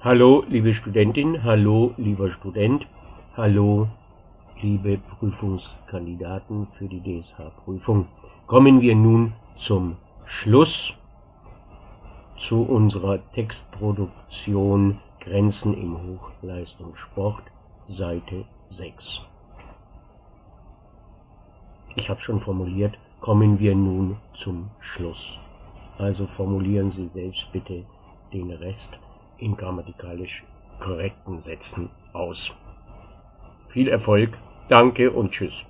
Hallo, liebe Studentin, hallo, lieber Student, hallo, liebe Prüfungskandidaten für die DSH-Prüfung. Kommen wir nun zum Schluss zu unserer Textproduktion Grenzen im Hochleistungssport, Seite 6. Ich habe schon formuliert, kommen wir nun zum Schluss. Also formulieren Sie selbst bitte den Rest in grammatikalisch korrekten Sätzen aus. Viel Erfolg, danke und tschüss.